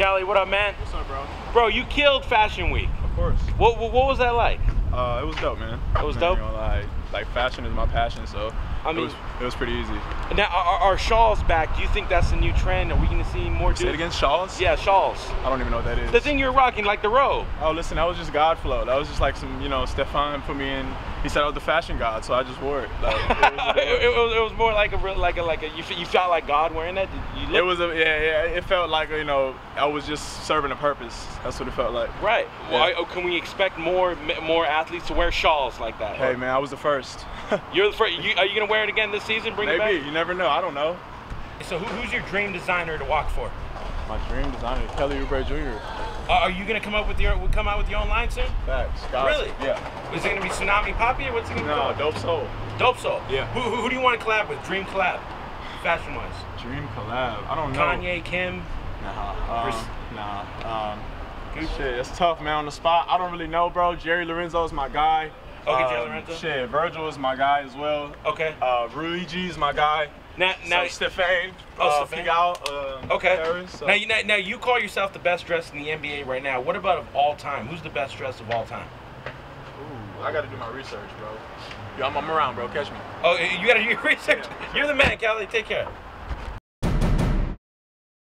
Kelly, what up, man? What's up, bro? Bro, you killed Fashion Week. Of course. What, what, what was that like? Uh, it was dope, man. It was dope? gonna. Like fashion is my passion, so I it mean- was it was pretty easy. Now, are, are shawls back? Do you think that's a new trend? Are we gonna see more Say it dudes? again, shawls? Yeah, shawls. I don't even know what that is. The thing you're rocking, like the robe. Oh, listen, that was just God flow. That was just like some, you know, Stefan put me in. He said I was the fashion god, so I just wore it. Like, it, was it, it, it was. it was more like a real, like a, like a. You, you felt like God wearing that. Did you It was a yeah, yeah. It felt like you know I was just serving a purpose. That's what it felt like. right. Well, Yeah. I- can we expect more more athletes to wear shawls like that? Hey man, I was the first. You're the first. You, are you gonna wear it again this season? Bring Maybe it you never know. I don't know. So who, who's your dream designer to walk for? My dream designer, Kelly Oubre Jr. Uh, are you gonna come up with your come out with your own line soon? Facts. Guys. Really? Yeah. Is it gonna be Tsunami Papi or what's it gonna No, be? dope soul. Dope Soul. Yeah. Who, who, who do you want to collab with? Dream collab, fashion wise. Dream collab. I don't know. Kanye, Kim. Nah. Chris- Um, nah. Um, Gucci. Shit, it's tough, man. On the spot, I don't really know, bro. Jerry Lorenzo is my guy. Okay, Um, Jerry Lorenzo. Shit, Virgil is my guy as well. Okay. Uh, Luigi is my guy. Now, now, so Stefan. Oh, uh. Figal, um, okay. Harris, so- Now, you, now, now you call yourself the best dressed in the NBA right now. What about of all time? Who's the best dressed of all time? Ooh, I gotta do my research, bro. Yo, I'm, I'm around, bro. Catch me. Oh, you got to do your research. You're the man, Kelly. Take care.